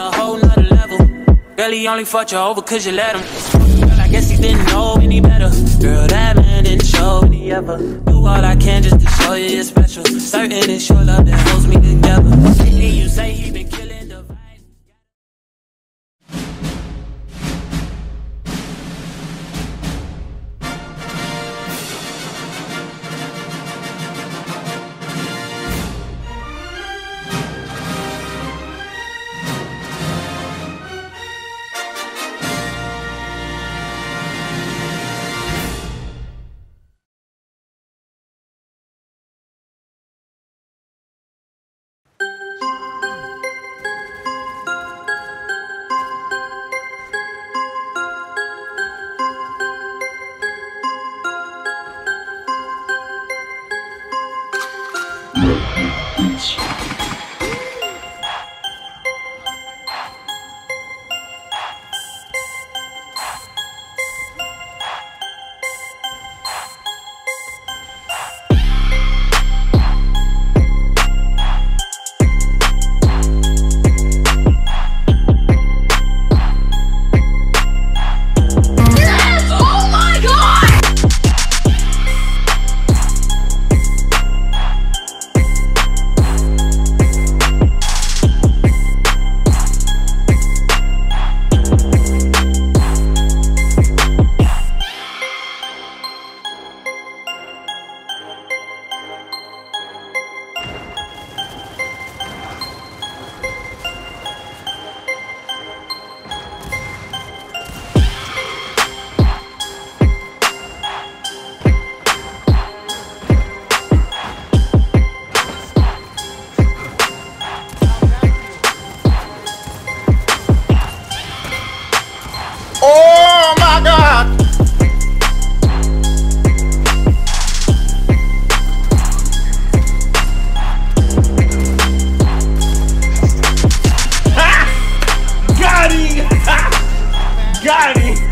a whole nother level. Girl, he only fucked you over cause you let him. Girl, I guess he didn't know any better. Girl, that man didn't show any ever. Do all I can just to show you you're special. Certain it's your love that holds me together. Jones. body.